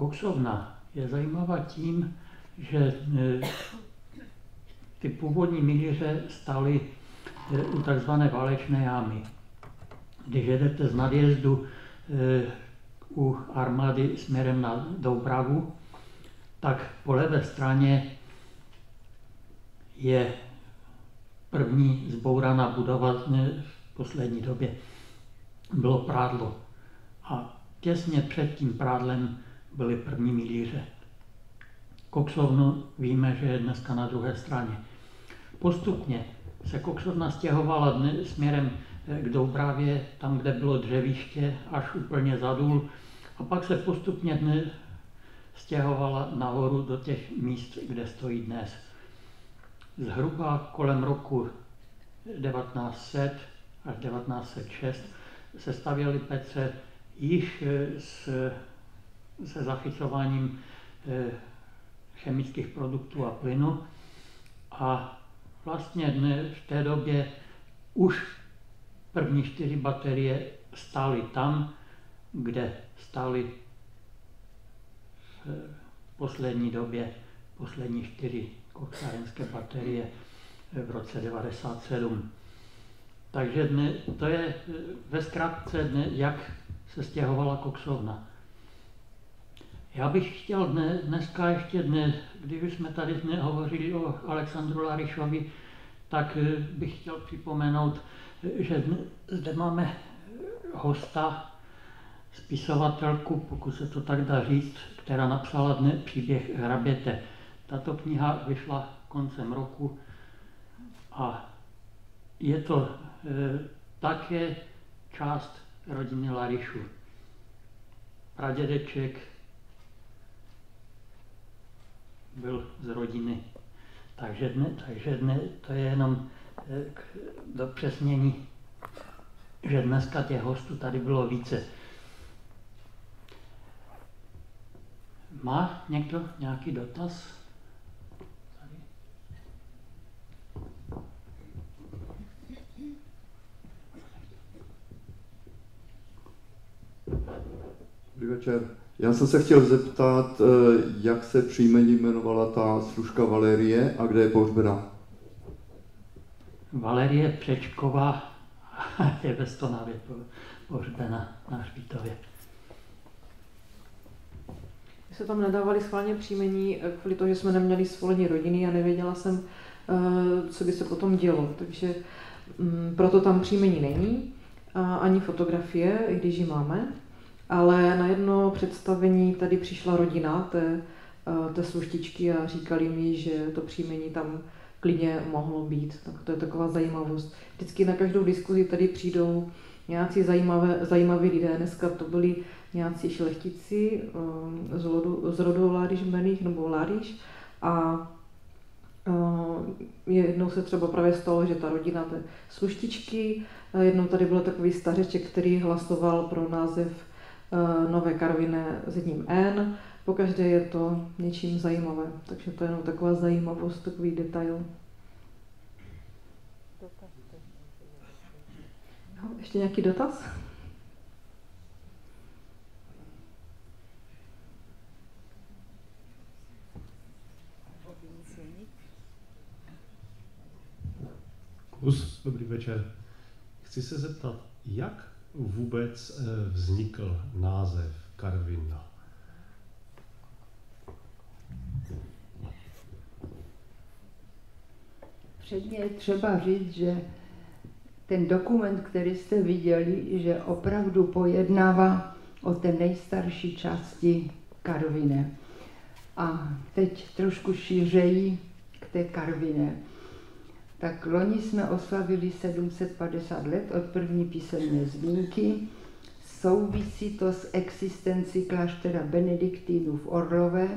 Koksovna je zajímavá tím, že e, ty původní milíře stály e, u takzvané válečné jámy. Když jedete z nadjezdu e, u armády směrem na Doubravu, tak po levé straně je první zbouraná budova v poslední době. Bylo prádlo. A těsně před tím prádlem byly první milíře. Koksovnu víme, že je dneska na druhé straně. Postupně se koksovna stěhovala směrem eh, k Doubravě, tam, kde bylo dřeviště, až úplně za důl. A pak se postupně dne stěhovala nahoru do těch míst, kde stojí dnes. Zhruba kolem roku 1900 až 1906 se stavěly pece již eh, s, se zachycováním eh, chemických produktů a plynu. A vlastně v té době už první čtyři baterie stály tam, kde stály v poslední době poslední čtyři koksárenské baterie v roce 1997. Takže dne, to je ve zkrátce, dne, jak se stěhovala koksovna. Já bych chtěl dne, dneska ještě dne, když jsme tady dne hovořili o Alexandru Larišovi, tak eh, bych chtěl připomenout, že dne, zde máme hosta, spisovatelku, pokud se to tak dá říct, která napsala dne příběh Hraběte. Tato kniha vyšla koncem roku a je to e, také část rodiny Larišu. Pradědeček byl z rodiny. Takže, dne, takže dne, to je jenom e, k dopřesnění, že dneska těch hostů tady bylo více. Má někdo nějaký dotaz? Dobrý večer. Já jsem se chtěl zeptat, eh, jak se příjmení jmenovala ta služka Valerie a kde je pohřbena? Valerie Přečková je ve Stonavě pohřbena na Hřbitově se tam nedávali schválně příjmení eh, kvůli toho, že jsme neměli svolení rodiny a nevěděla jsem, eh, co by se potom dělo. Takže mm, proto tam příjmení není, ani fotografie, i když ji máme. Ale na jedno představení tady přišla rodina té, eh, té sluštičky a říkali mi, že to příjmení tam klidně mohlo být. Tak to je taková zajímavost. Vždycky na každou diskuzi tady přijdou nějací zajímavé, zajímaví lidé. Dneska to byli nějací šlechtici um, z rodu, z rodu Lárišmených nebo Láriš a uh, jednou se třeba právě stalo, že ta rodina té sluštičky, jednou tady byl takový stařeček, který hlasoval pro název Nové Karviné s jedním N, pokaždé je to něčím zajímavé, takže to je jenom taková zajímavost, takový detail. Ještě nějaký dotaz? Kus, dobrý večer. Chci se zeptat, jak vůbec eh, vznikl název Karvina? Předně je třeba říct, že ten dokument, který jste viděli, že opravdu pojednává o té nejstarší části Karvine. A teď trošku šířejí k té Karvine tak loni jsme oslavili 750 let od první písemné zmínky. Souvisí to s existencí kláštera Benediktínů v Orlové,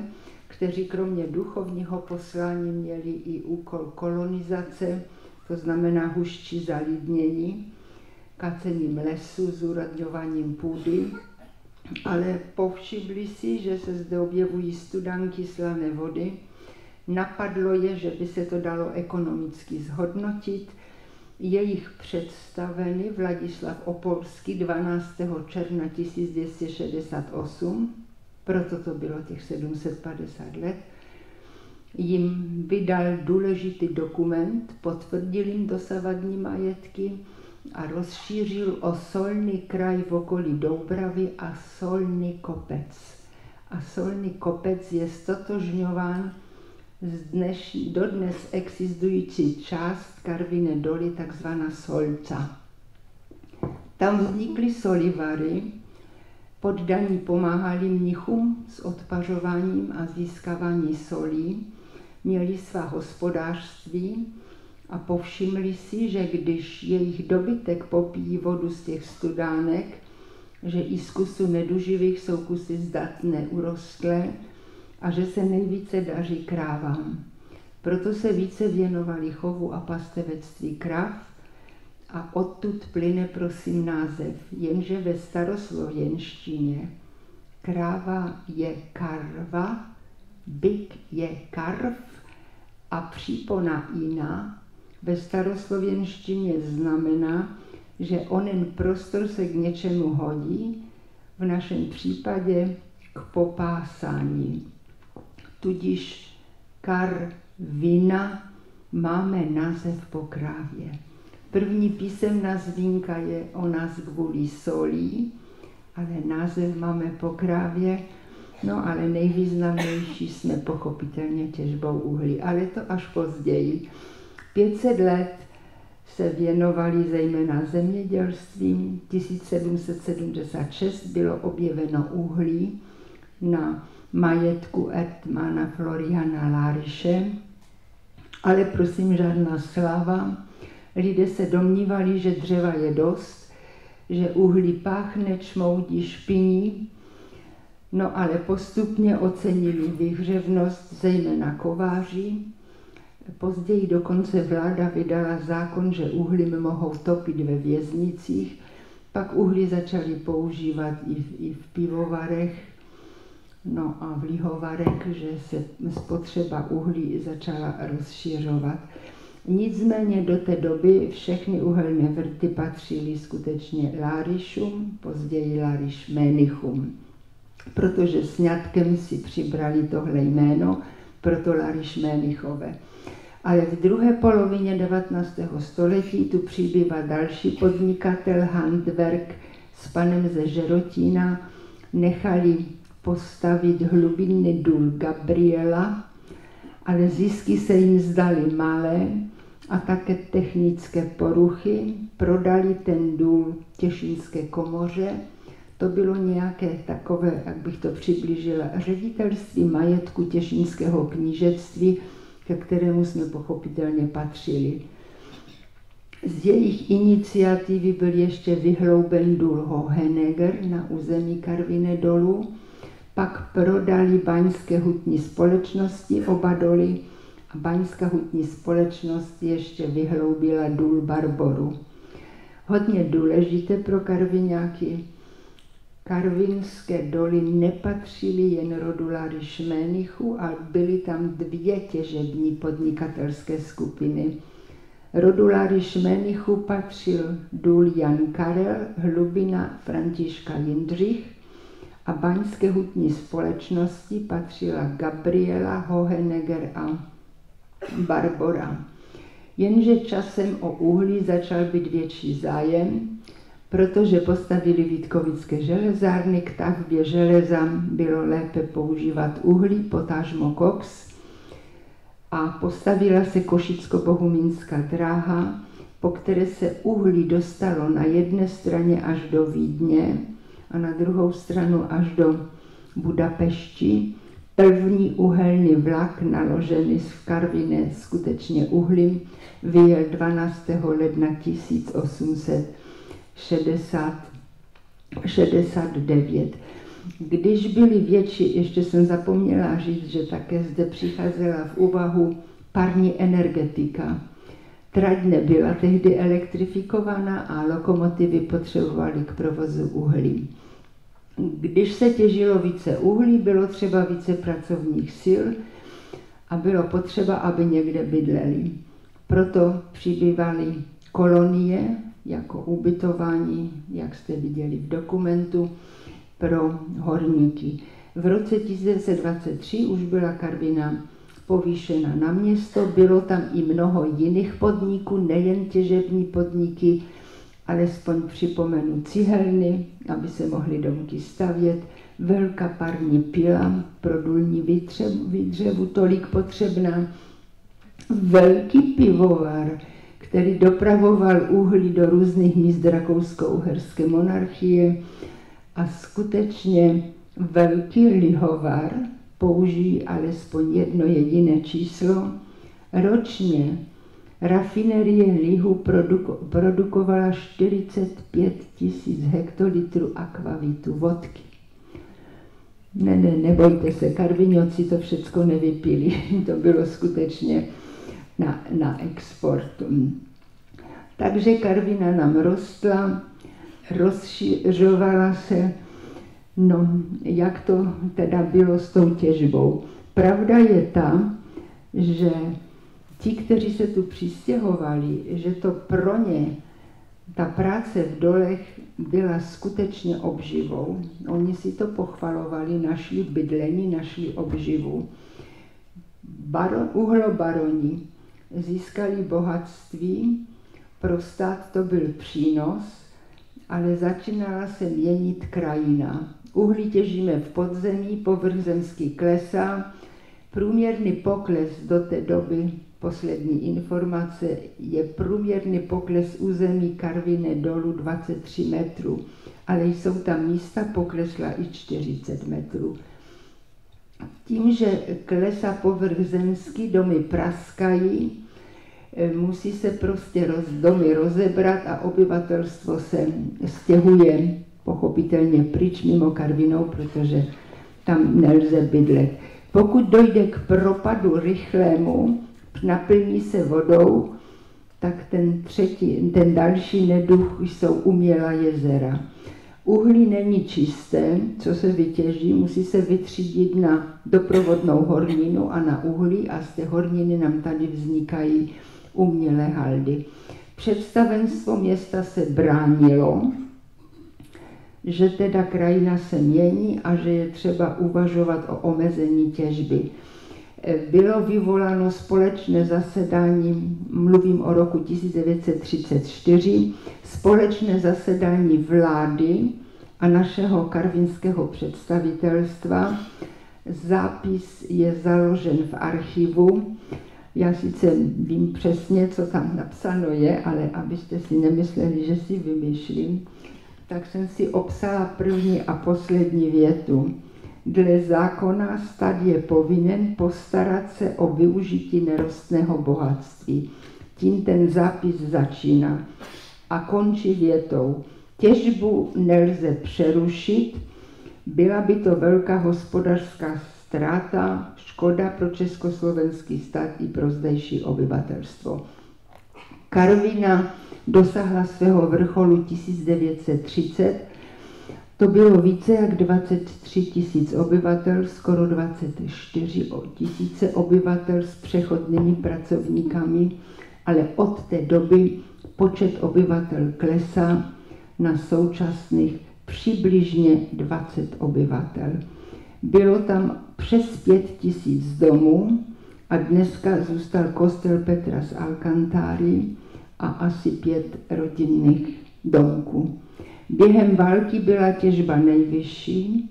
kteří kromě duchovního poslání měli i úkol kolonizace, to znamená hušči zalidnění, kacením lesu, zúrodňováním půdy, ale povšimli si, že se zde objevují studanky slané vody, Napadlo je, že by se to dalo ekonomicky zhodnotit. Jejich představený Vladislav Opolský 12. června 1268 proto to bylo těch 750 let, jim vydal důležitý dokument, potvrdil jim dosavadní majetky a rozšířil o solný kraj v okolí Doubravy a solný kopec. A solný kopec je stotožňován dneš, dodnes existující část Karviné doly, takzvaná Solca. Tam vznikly solivary, poddaní pomáhali mnichům s odpařováním a získáváním solí, měli svá hospodářství a povšimli si, že když jejich dobytek popíjí vodu z těch studánek, že i z kusu neduživých jsou kusy zdatné urostlé a že se nejvíce daří krávám. Proto se více věnovali chovu a pastevectví krav a odtud plyne prosím název, jenže ve staroslověnštině kráva je karva, byk je karv a přípona ina ve staroslověnštině znamená, že onen prostor se k něčemu hodí, v našem případě k popásání. Tudíž karvina máme název po krávě. První písemná zmínka je o nás kvůli solí, ale název máme po krávě, no ale nejvýznamnější jsme pochopitelně těžbou uhlí, ale to až později. 500 let se věnovali zejména zemědělstvím. 1776 bylo objeveno uhlí na majetku Ertmana Floriana Láriše, ale prosím žádná sláva. Lidé se domnívali, že dřeva je dost, že uhlí páchne, čmoudí, špiní, no ale postupně ocenili vyhřevnost zejména kováři, Později dokonce vláda vydala zákon, že uhlím mohou topit ve věznicích, pak uhlí začali používat i v, i v pivovarech, no a v lihovarech, že se spotřeba uhlí začala rozšiřovat. Nicméně do té doby všechny uhelné vrty patřily skutečně Lárišům, později Láriš Ménichum, protože sňatkem si přibrali tohle jméno, proto Láriš Ménichové. Ale v druhé polovině 19. století tu přibývá další podnikatel Handwerk s panem ze Žerotína. Nechali postavit hlubinný důl Gabriela, ale zisky se jim zdaly malé a také technické poruchy. Prodali ten důl Těšínské komoře. To bylo nějaké takové, jak bych to přiblížila, ředitelství majetku Těšínského knížectví, ke kterému jsme pochopitelně patřili. Z jejich iniciativy byl ještě vyhlouben důl Hoheneger na území Karvine dolu, pak prodali baňské hutní společnosti oba doly a baňská hutní společnost ještě vyhloubila důl Barboru. Hodně důležité pro karviňáky Karvinské doly nepatřily jen rodu Lary Šménichu, ale byly tam dvě těžební podnikatelské skupiny. Rodu Lary Šménichu patřil důl Jan Karel, hlubina Františka Jindřich a baňské hutní společnosti patřila Gabriela Hoheneger a Barbora. Jenže časem o uhlí začal být větší zájem protože postavili Vítkovické železárny, k tavbě železa bylo lépe používat uhlí, potážmo koks a postavila se Košicko-Bohumínská dráha, po které se uhlí dostalo na jedné straně až do Vídně a na druhou stranu až do Budapešti. První uhelný vlak naložený z Karviné skutečně uhlím vyjel 12. ledna 1800 60, 69. Když byly větší, ještě jsem zapomněla říct, že také zde přicházela v úvahu parní energetika. Trať nebyla tehdy elektrifikovaná a lokomotivy potřebovaly k provozu uhlí. Když se těžilo více uhlí, bylo třeba více pracovních sil a bylo potřeba, aby někde bydleli. Proto přibývaly kolonie jako ubytování, jak jste viděli v dokumentu, pro horníky. V roce 1923 už byla Karvina povýšena na město, bylo tam i mnoho jiných podniků, nejen těžební podniky, alespoň připomenu cihelny, aby se mohly domky stavět, velká parní pila pro důlní výdřevu, tolik potřebná, velký pivovar, který dopravoval uhlí do různých míst rakousko-uherské monarchie. A skutečně velký lihovar, použijí alespoň jedno jediné číslo, ročně rafinerie lihu produko, produkovala 45 tisíc hektolitrů akvavitu vodky. Ne, ne, nebojte se, karviňoci to všechno nevypili, to bylo skutečně na, na export. Takže karvina nám rostla, rozšiřovala se, no jak to teda bylo s tou těžbou. Pravda je ta, že ti, kteří se tu přistěhovali, že to pro ně ta práce v dolech byla skutečně obživou. Oni si to pochvalovali, našli bydlení, našli obživu. Baron, uhlobaroni získali bohatství, pro stát to byl přínos, ale začínala se měnit krajina. Uhlí těžíme v podzemí, povrch zemský klesá, průměrný pokles do té doby, poslední informace, je průměrný pokles území Karvine dolů 23 metrů, ale jsou tam místa poklesla i 40 metrů. Tím, že klesá povrch zemský, domy praskají, Eh, musí se prostě roz, domy rozebrat a obyvatelstvo se stěhuje pochopitelně pryč mimo Karvinou, protože tam nelze bydlet. Pokud dojde k propadu rychlému, naplní se vodou, tak ten třetí, ten další neduch jsou umělá jezera. Uhlí není čisté, co se vytěží, musí se vytřídit na doprovodnou horninu a na uhlí a z té horniny nám tady vznikají umělé haldy. Představenstvo města se bránilo, že teda krajina se mění a že je třeba uvažovat o omezení těžby. Bylo vyvoláno společné zasedání, mluvím o roku 1934, společné zasedání vlády a našeho karvinského představitelstva. Zápis je založen v archivu já sice vím přesně, co tam napsáno je, ale abyste si nemysleli, že si vymýšlím, tak jsem si obsala první a poslední větu. Dle zákona stát je povinen postarat se o využití nerostného bohatství. Tím ten zápis začíná a končí větou. Těžbu nelze přerušit, byla by to velká hospodářská ztráta, škoda pro československý stát i pro zdejší obyvatelstvo. Karvina dosahla svého vrcholu 1930, to bylo více jak 23 tisíc obyvatel, skoro 24 tisíce obyvatel s přechodnými pracovníkami, ale od té doby počet obyvatel klesá na současných přibližně 20 obyvatel. Bylo tam přes pět tisíc domů a dneska zůstal kostel Petra z Alcantáry a asi pět rodinných domků. Během války byla těžba nejvyšší,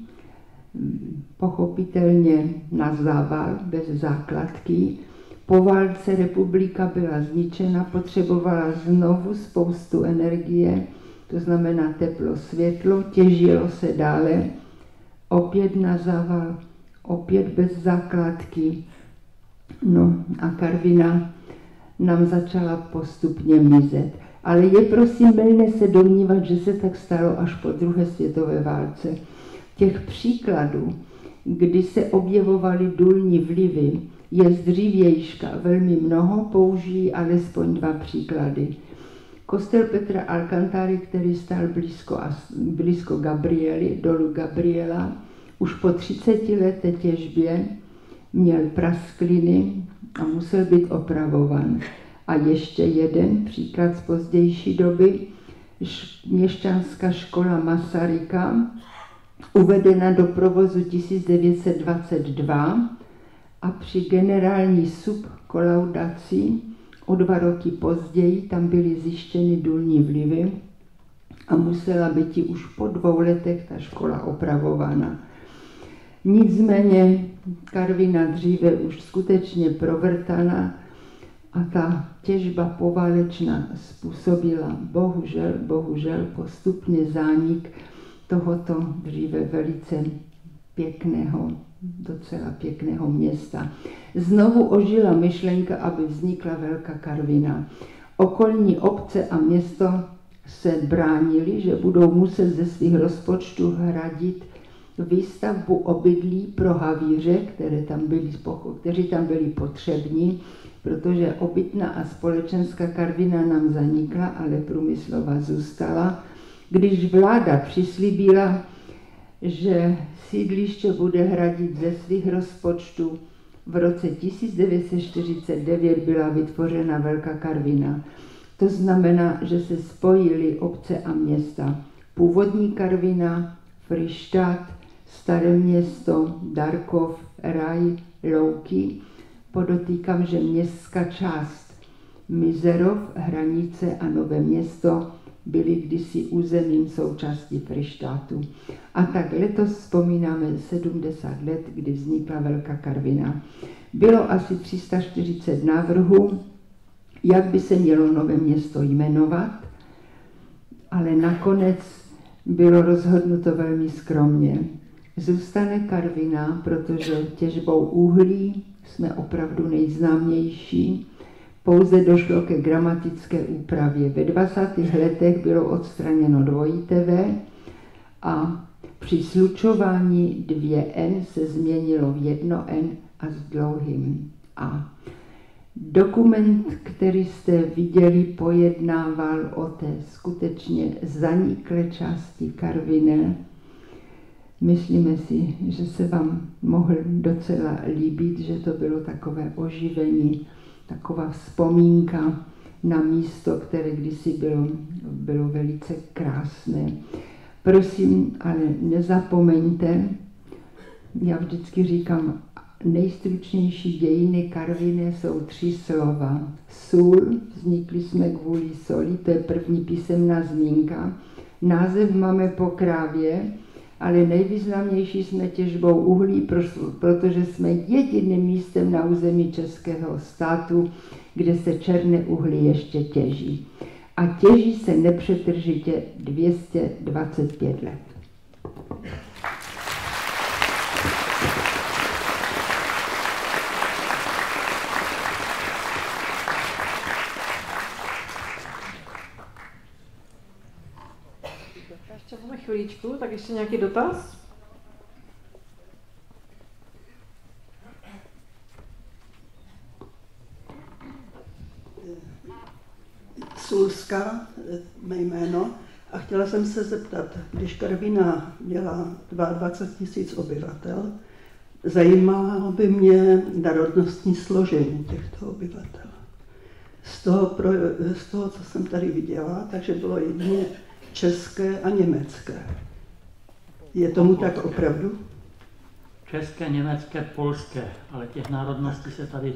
pochopitelně na zával, bez základky. Po válce republika byla zničena, potřebovala znovu spoustu energie, to znamená teplo, světlo, těžilo se dále, opět na zával, opět bez základky. No a Karvina nám začala postupně mizet. Ale je prosím mylné se domnívat, že se tak stalo až po druhé světové válce. Těch příkladů, kdy se objevovaly důlní vlivy, je z dřívějška velmi mnoho, použijí alespoň dva příklady. Kostel Petra Alcantary, který stál blízko, blízko Gabrieli, dolu Gabriela, už po 30 leté těžbě měl praskliny a musel být opravovan. A ještě jeden příklad z pozdější doby, měšťanská škola Masaryka, uvedena do provozu 1922 a při generální subkolaudaci o dva roky později tam byly zjištěny důlní vlivy a musela být už po dvou letech ta škola opravována. Nicméně Karvina dříve už skutečně provrtana a ta těžba poválečná způsobila bohužel, bohužel postupně zánik tohoto dříve velice pěkného, docela pěkného města. Znovu ožila myšlenka, aby vznikla Velká Karvina. Okolní obce a město se bránili, že budou muset ze svých rozpočtů hradit výstavbu obydlí pro havíře, které tam byli, kteří tam byli potřební, protože obytná a společenská Karvina nám zanikla, ale průmyslová zůstala. Když vláda přislíbila, že sídliště bude hradit ze svých rozpočtů, v roce 1949 byla vytvořena Velká Karvina. To znamená, že se spojily obce a města. Původní Karvina, Frištát, Staré město, Darkov, Raj, Louky. Podotýkám, že městská část Mizerov, Hranice a Nové město byly kdysi územím součástí Frištátu. A tak letos vzpomínáme 70 let, kdy vznikla Velká Karvina. Bylo asi 340 návrhů, jak by se mělo nové město jmenovat, ale nakonec bylo rozhodnuto velmi skromně. Zůstane Karvina, protože těžbou uhlí jsme opravdu nejznámější. Pouze došlo ke gramatické úpravě. Ve 20. letech bylo odstraněno dvojité V a při slučování dvě N se změnilo v jedno N a s dlouhým A. Dokument, který jste viděli, pojednával o té skutečně zaniklé části Karvine. Myslíme si, že se vám mohl docela líbit, že to bylo takové oživení, taková vzpomínka na místo, které kdysi bylo, bylo velice krásné. Prosím, ale nezapomeňte, já vždycky říkám, nejstručnější dějiny Karviné jsou tři slova. Sůl, vznikli jsme kvůli soli, to je první písemná zmínka. Název máme po krávě, ale nejvýznamnější jsme těžbou uhlí, protože jsme jediným místem na území Českého státu, kde se černé uhlí ještě těží. A těží se nepřetržitě 225 let. Chvíličku, tak ještě nějaký dotaz? Sulska, mé jméno, a chtěla jsem se zeptat, když Karvina měla 22 tisíc obyvatel, zajímalo by mě národnostní složení těchto obyvatel. Z toho, pro, z toho, co jsem tady viděla, takže bylo jedině české a německé. Je tomu tak opravdu? České, německé, polské, ale těch národností se tady e,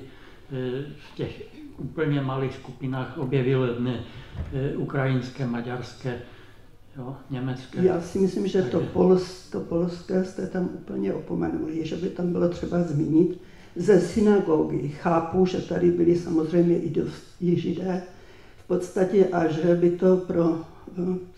v těch úplně malých skupinách objevily dny e, ukrajinské, maďarské, jo, německé. Já si myslím, že to, pols, to polské jste tam úplně opomenuli, že by tam bylo třeba zmínit. Ze synagogy chápu, že tady byli samozřejmě i, dost, i židé v podstatě a že by to pro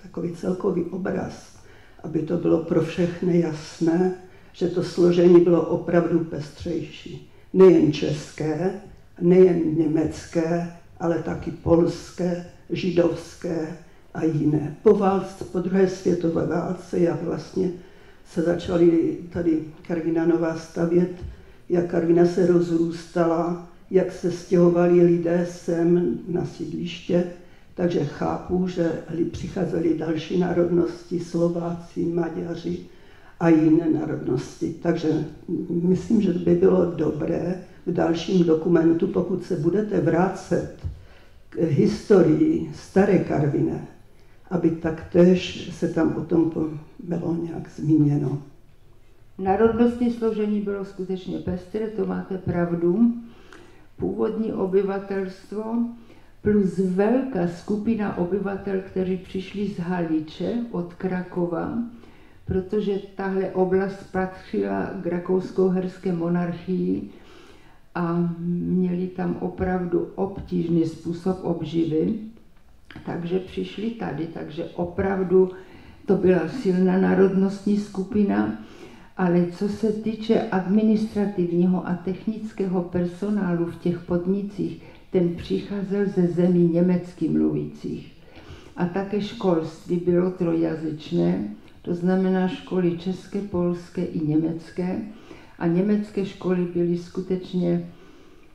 takový celkový obraz, aby to bylo pro všechny jasné, že to složení bylo opravdu pestřejší. Nejen české, nejen německé, ale taky polské, židovské a jiné. Po, válce, po druhé světové válce, jak vlastně se začaly tady Karvinánová stavět, jak Karvina se rozrůstala, jak se stěhovali lidé sem na sídliště, takže chápu, že přicházeli další národnosti, Slováci, Maďaři a jiné národnosti. Takže myslím, že by bylo dobré v dalším dokumentu, pokud se budete vrátit k historii staré Karviné aby taktéž se tam o tom bylo nějak zmíněno. Národnostní složení bylo skutečně pestré, to máte pravdu. Původní obyvatelstvo plus velká skupina obyvatel, kteří přišli z Haliče od Krakova, protože tahle oblast patřila k rakousko-herské monarchii a měli tam opravdu obtížný způsob obživy, takže přišli tady, takže opravdu to byla silná národnostní skupina, ale co se týče administrativního a technického personálu v těch podnicích, ten přicházel ze zemí německy mluvících. A také školství bylo trojazyčné, to znamená školy české, polské i německé. A německé školy byly skutečně,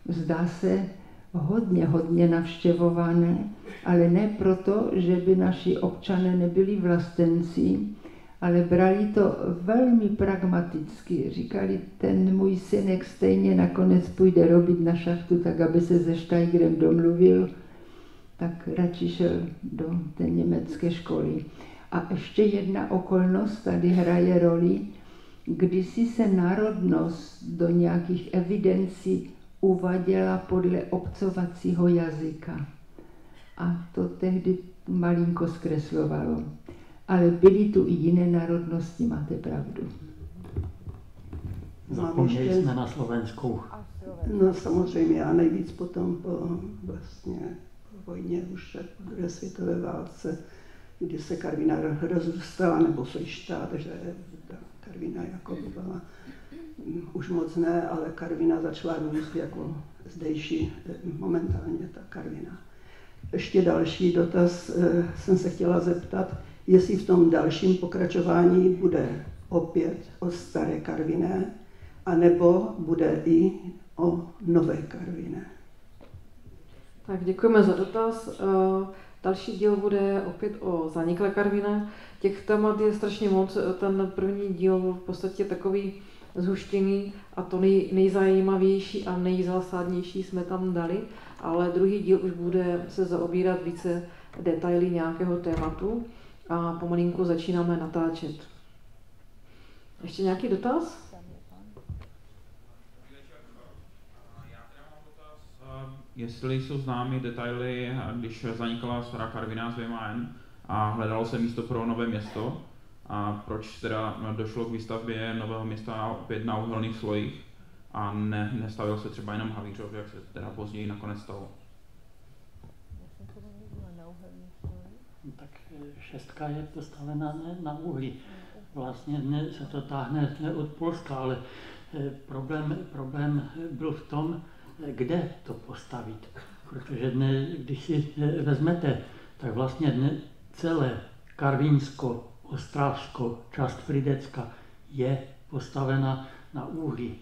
zdá se, hodně, hodně navštěvované, ale ne proto, že by naši občané nebyli vlastenci, ale brali to velmi pragmaticky. Říkali, ten můj synek stejně nakonec půjde robit na šachtu, tak aby se se Steigerem domluvil, tak radši šel do té německé školy. A ještě jedna okolnost tady hraje roli. Kdysi se národnost do nějakých evidencí uvaděla podle obcovacího jazyka. A to tehdy malinko zkreslovalo. Ale byly tu i jiné národnosti, máte pravdu. Zapomněli ještě... jsme na Slovenskou. No samozřejmě a nejvíc potom po vlastně po vojně už po druhé světové válce kdy se Karvina rozrůstala, nebo štát, že ta Karvina jako by byla mm, už moc ne, ale Karvina začala růst jako zdejší momentálně ta Karvina. Ještě další dotaz eh, jsem se chtěla zeptat, jestli v tom dalším pokračování bude opět o staré Karviné, anebo bude i o nové Karviné. Tak děkujeme za dotaz. Uh... Další díl bude opět o zaniklé Karviné. Těch témat je strašně moc. Ten první díl byl v podstatě takový zhuštěný a to nej, nejzajímavější a nejzásadnější jsme tam dali, ale druhý díl už bude se zaobírat více detaily nějakého tématu a pomalinku začínáme natáčet. Ještě nějaký dotaz? jestli jsou známy detaily, když zanikala stará Karviná s dvěma N a hledalo se místo pro nové město a proč teda došlo k výstavbě nového města opět na uhelných slojích a ne, nestavil se třeba jenom Havířov, jak se teda později nakonec stalo. Tak eh, šestka je postavena ne, na uhlí. Vlastně ne, se to táhne ne od Polska, ale eh, problém, problém byl v tom, kde to postavit. Protože dne, když si vezmete, tak vlastně dne, celé Karvínsko, Ostravsko, část Fridecka je postavena na úhlí.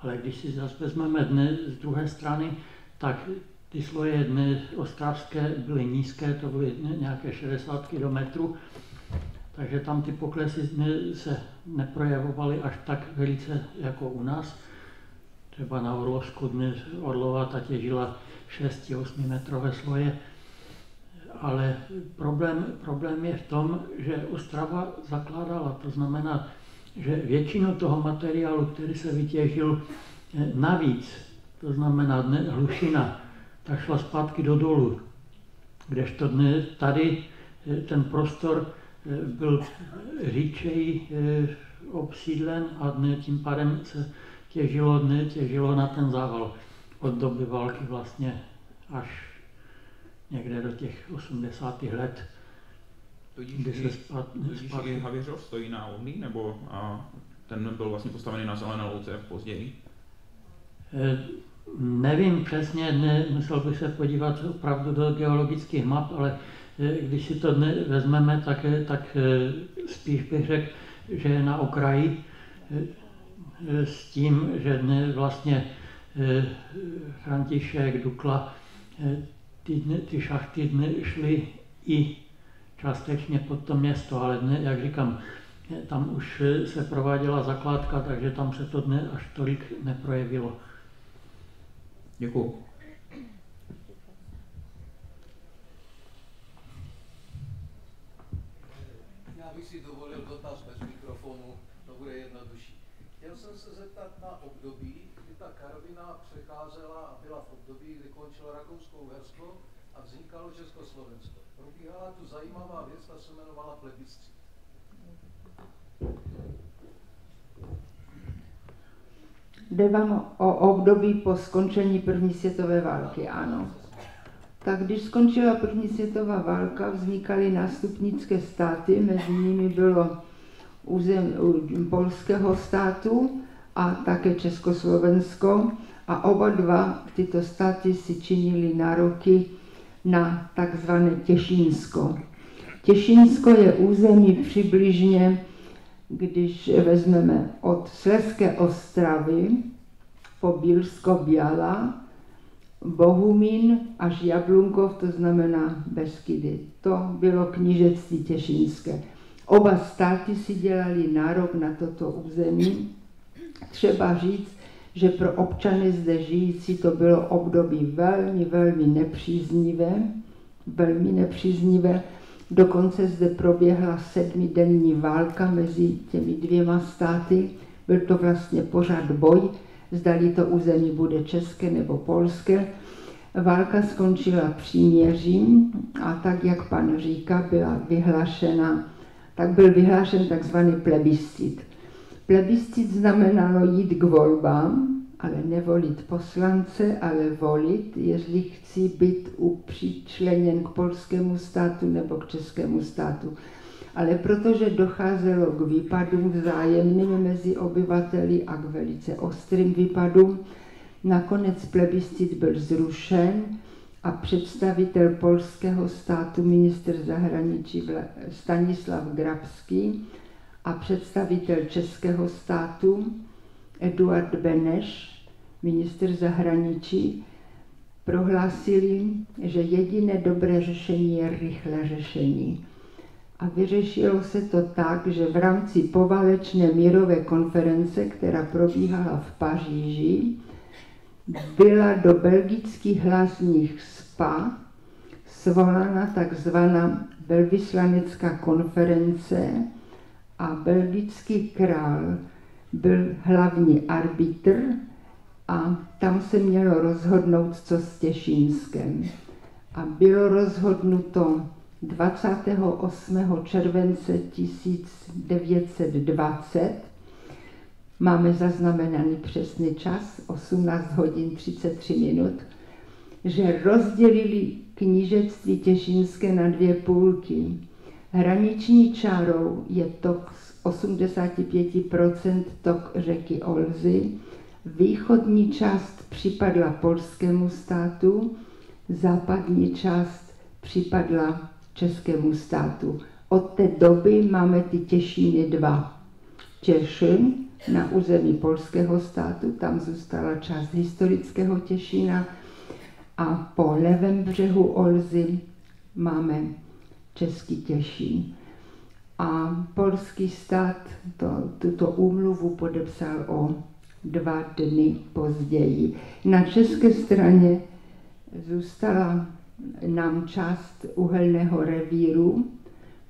Ale když si zase vezmeme dne z druhé strany, tak ty sloje dne ostravské byly nízké, to byly nějaké 60 kilometrů, takže tam ty poklesy se neprojevovaly až tak velice jako u nás. Třeba na Orlovsku dnes Orlova ta těžila 6-8 metrové sloje, ale problém, problém je v tom, že Ostrava zakládala, to znamená, že většinu toho materiálu, který se vytěžil eh, navíc, to znamená dne, hlušina, tak šla zpátky do dolu. Kdežto dne, tady eh, ten prostor eh, byl říčej obsídlen a dne, tím pádem se těžilo dny, těžilo na ten zával od doby války vlastně až někde do těch 80. let. Tudíž kdy se spad, tudíž i Havěřov stojí na uhlí, nebo a ten byl vlastně postavený na zelené louce později? E, nevím přesně, ne, musel bych se podívat opravdu do geologických map, ale e, když si to vezmeme, tak, tak e, spíš bych řekl, že je na okraji. E, s tím, že dne vlastně František Dukla ty, ty šachty šly i částečně pod to město, ale dne, jak říkám, tam už se prováděla zakládka, takže tam se to dne až tolik neprojevilo. Děkuji. bych si dovolil dotaz bez mikrofonu, to bude jednodušší. Chtěl jsem se zeptat na období, kdy ta Karvina přecházela a byla v období, kdy končilo Rakousko-Uhersko a vznikalo Československo. Probíhala tu zajímavá věc, ta se jmenovala plebiscit. Jde vám o období po skončení první světové války, ano. Tak když skončila první světová válka, vznikaly nástupnické státy, mezi nimi bylo územ polského státu a také Československo a oba dva tyto státy si činili nároky na takzvané Těšínsko. Těšínsko je území přibližně když vezmeme od Sleské ostravy po Bílsko-Běla, Bohumín až Jablunkov, to znamená Beskydy. To bylo knížectví těšínské. Oba státy si dělali nárok na toto území. Třeba říct, že pro občany zde žijící to bylo období velmi, velmi nepříznivé, velmi nepříznivé, Dokonce zde proběhla sedmidenní válka mezi těmi dvěma státy. Byl to vlastně pořád boj, zdali to území bude české nebo polské. Válka skončila příměřím a tak, jak pan říká, byla vyhlášena, tak byl vyhlášen takzvaný plebiscit. Plebiscit znamenalo jít k volbám, ale nevolit poslance, ale volit, jestli chci být upřičleněn k polskému státu nebo k českému státu. Ale protože docházelo k výpadům vzájemným mezi obyvateli a k velice ostrým výpadům, nakonec plebiscit byl zrušen a představitel polského státu, minister zahraničí Stanislav Grabský a představitel českého státu, Eduard Beneš, minister zahraničí, prohlásili, že jediné dobré řešení je rychlé řešení. A vyřešilo se to tak, že v rámci povalečné mírové konference, která probíhala v Paříži, byla do belgických hlasních spa svolána takzvaná velvyslanecká konference a belgický král byl hlavní arbitr a tam se mělo rozhodnout, co s Těšínskem. A bylo rozhodnuto 28. července 1920, máme zaznamenaný přesný čas, 18 hodin 33 minut, že rozdělili knížectví Těšínské na dvě půlky. Hraniční čárou je tok 85% tok řeky Olzy. Východní část připadla polskému státu, západní část připadla českému státu. Od té doby máme ty Těšíny dva. Těšin na území polského státu, tam zůstala část historického Těšína a po levém břehu Olzy máme český Těšín a polský stát to, tuto úmluvu podepsal o dva dny později. Na české straně zůstala nám část uhelného revíru.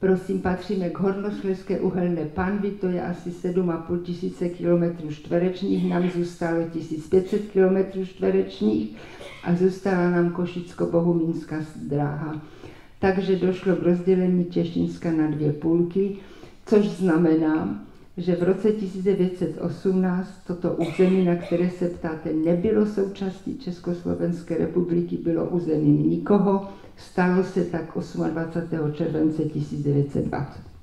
Prosím, patříme k Hornošleské uhelné panvi, to je asi 7,5 tisíce km čtverečních, nám zůstalo 1500 km čtverečních a zůstala nám Košicko-Bohumínská dráha takže došlo k rozdělení Těšínska na dvě půlky, což znamená, že v roce 1918 toto území, na které se ptáte, nebylo součástí Československé republiky, bylo územím nikoho, stalo se tak 28. července 1920.